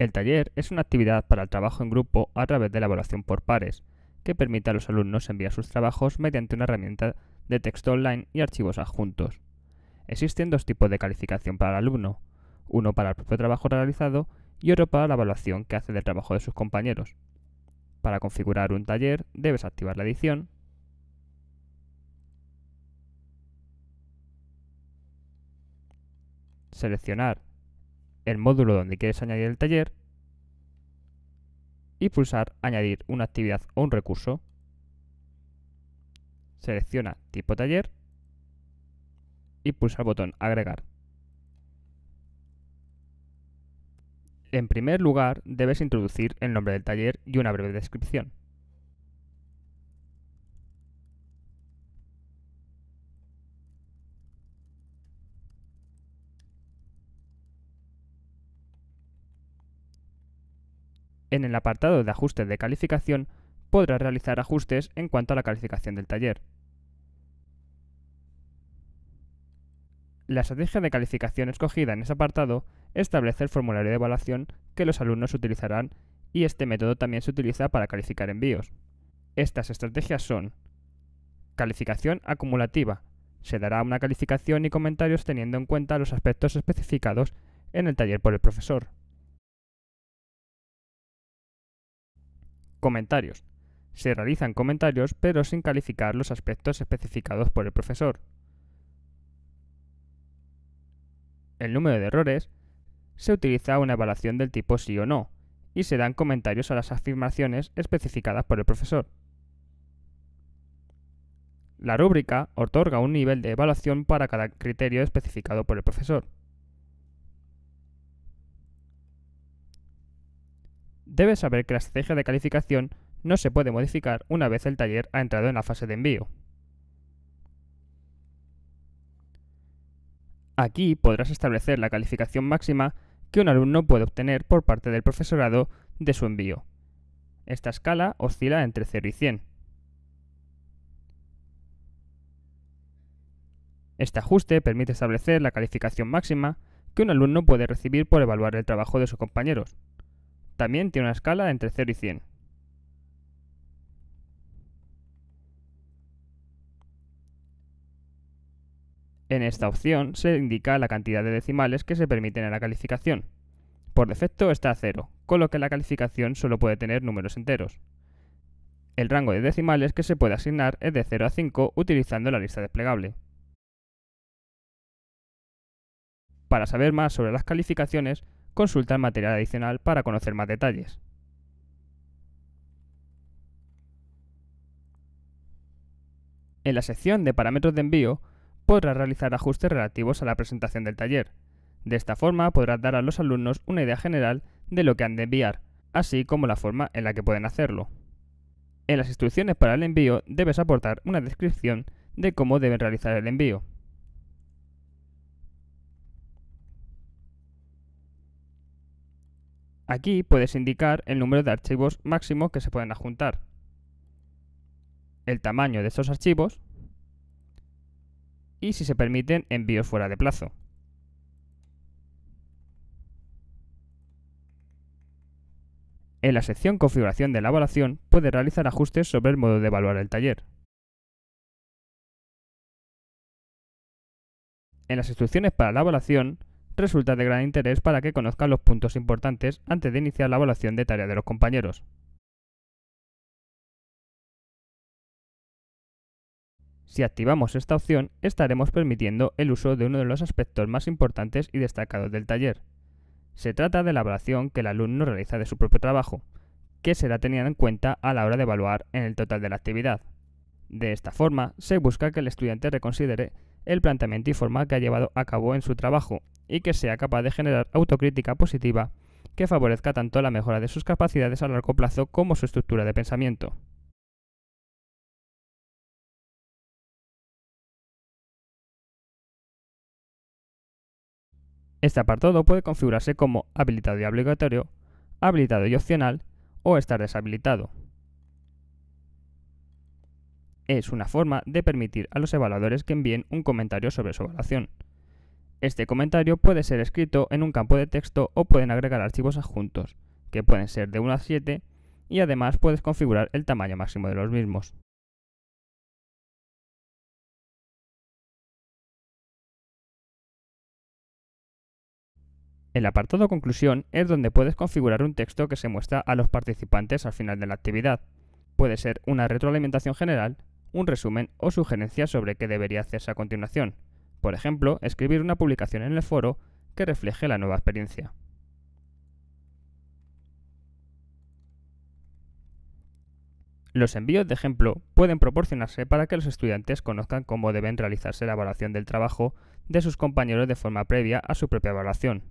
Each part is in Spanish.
El taller es una actividad para el trabajo en grupo a través de la evaluación por pares, que permite a los alumnos enviar sus trabajos mediante una herramienta de texto online y archivos adjuntos. Existen dos tipos de calificación para el alumno, uno para el propio trabajo realizado y otro para la evaluación que hace del trabajo de sus compañeros. Para configurar un taller debes activar la edición, seleccionar el módulo donde quieres añadir el taller y pulsar Añadir una actividad o un recurso. Selecciona Tipo taller y pulsa el botón Agregar. En primer lugar, debes introducir el nombre del taller y una breve descripción. En el apartado de ajustes de calificación podrás realizar ajustes en cuanto a la calificación del taller. La estrategia de calificación escogida en ese apartado establece el formulario de evaluación que los alumnos utilizarán y este método también se utiliza para calificar envíos. Estas estrategias son calificación acumulativa. Se dará una calificación y comentarios teniendo en cuenta los aspectos especificados en el taller por el profesor. Comentarios. Se realizan comentarios pero sin calificar los aspectos especificados por el profesor. El número de errores. Se utiliza una evaluación del tipo sí o no, y se dan comentarios a las afirmaciones especificadas por el profesor. La rúbrica otorga un nivel de evaluación para cada criterio especificado por el profesor. Debes saber que la estrategia de calificación no se puede modificar una vez el taller ha entrado en la fase de envío. Aquí podrás establecer la calificación máxima que un alumno puede obtener por parte del profesorado de su envío. Esta escala oscila entre 0 y 100. Este ajuste permite establecer la calificación máxima que un alumno puede recibir por evaluar el trabajo de sus compañeros. También tiene una escala entre 0 y 100. En esta opción se indica la cantidad de decimales que se permiten en la calificación. Por defecto está a 0, con lo que la calificación solo puede tener números enteros. El rango de decimales que se puede asignar es de 0 a 5 utilizando la lista desplegable. Para saber más sobre las calificaciones, consulta el material adicional para conocer más detalles. En la sección de parámetros de envío podrás realizar ajustes relativos a la presentación del taller. De esta forma podrás dar a los alumnos una idea general de lo que han de enviar, así como la forma en la que pueden hacerlo. En las instrucciones para el envío debes aportar una descripción de cómo deben realizar el envío. Aquí puedes indicar el número de archivos máximo que se pueden adjuntar, el tamaño de estos archivos y si se permiten envíos fuera de plazo. En la sección Configuración de la evaluación puedes realizar ajustes sobre el modo de evaluar el taller. En las instrucciones para la evaluación resulta de gran interés para que conozcan los puntos importantes antes de iniciar la evaluación de tarea de los compañeros. Si activamos esta opción, estaremos permitiendo el uso de uno de los aspectos más importantes y destacados del taller. Se trata de la evaluación que el alumno realiza de su propio trabajo, que será tenida en cuenta a la hora de evaluar en el total de la actividad. De esta forma, se busca que el estudiante reconsidere el planteamiento y forma que ha llevado a cabo en su trabajo y que sea capaz de generar autocrítica positiva que favorezca tanto la mejora de sus capacidades a largo plazo como su estructura de pensamiento. Este apartado puede configurarse como habilitado y obligatorio, habilitado y opcional o estar deshabilitado. es una forma de permitir a los evaluadores que envíen un comentario sobre su evaluación. Este comentario puede ser escrito en un campo de texto o pueden agregar archivos adjuntos, que pueden ser de 1 a 7, y además puedes configurar el tamaño máximo de los mismos. El apartado conclusión es donde puedes configurar un texto que se muestra a los participantes al final de la actividad. Puede ser una retroalimentación general, un resumen o sugerencias sobre qué debería hacerse a continuación. Por ejemplo, escribir una publicación en el foro que refleje la nueva experiencia. Los envíos de ejemplo pueden proporcionarse para que los estudiantes conozcan cómo deben realizarse la evaluación del trabajo de sus compañeros de forma previa a su propia evaluación.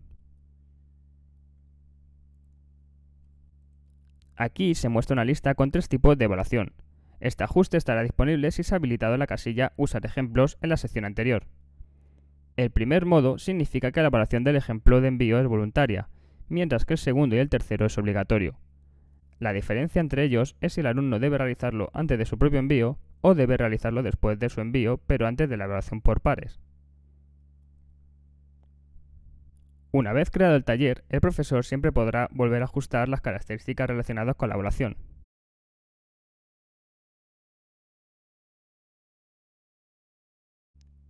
Aquí se muestra una lista con tres tipos de evaluación. Este ajuste estará disponible si se ha habilitado la casilla Usar ejemplos en la sección anterior. El primer modo significa que la evaluación del ejemplo de envío es voluntaria, mientras que el segundo y el tercero es obligatorio. La diferencia entre ellos es si el alumno debe realizarlo antes de su propio envío o debe realizarlo después de su envío, pero antes de la evaluación por pares. Una vez creado el taller, el profesor siempre podrá volver a ajustar las características relacionadas con la evaluación.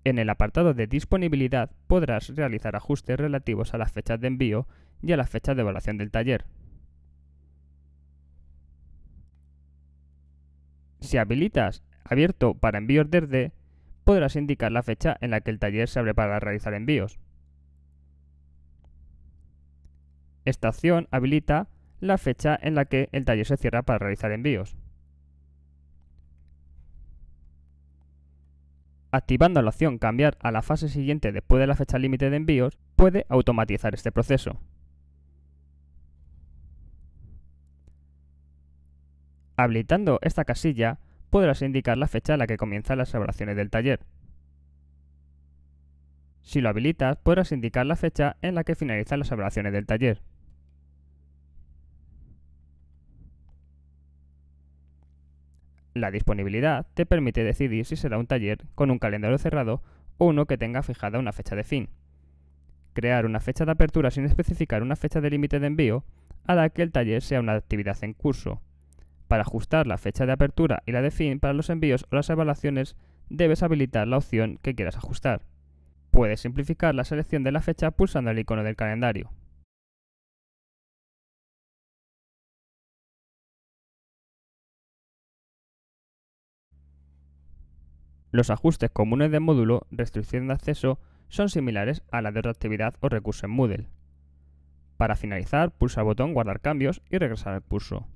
En el apartado de disponibilidad podrás realizar ajustes relativos a las fechas de envío y a las fechas de evaluación del taller. Si habilitas abierto para envíos desde, podrás indicar la fecha en la que el taller se abre para realizar envíos. Esta opción habilita la fecha en la que el taller se cierra para realizar envíos. Activando la opción Cambiar a la fase siguiente después de la fecha límite de envíos, puede automatizar este proceso. Habilitando esta casilla, podrás indicar la fecha en la que comienzan las evaluaciones del taller. Si lo habilitas, podrás indicar la fecha en la que finalizan las evaluaciones del taller. La disponibilidad te permite decidir si será un taller con un calendario cerrado o uno que tenga fijada una fecha de fin. Crear una fecha de apertura sin especificar una fecha de límite de envío hará que el taller sea una actividad en curso. Para ajustar la fecha de apertura y la de fin para los envíos o las evaluaciones, debes habilitar la opción que quieras ajustar. Puedes simplificar la selección de la fecha pulsando el icono del calendario. Los ajustes comunes del módulo restricción de acceso son similares a la de otra actividad o recurso en Moodle. Para finalizar, pulsa el botón Guardar cambios y regresar al curso.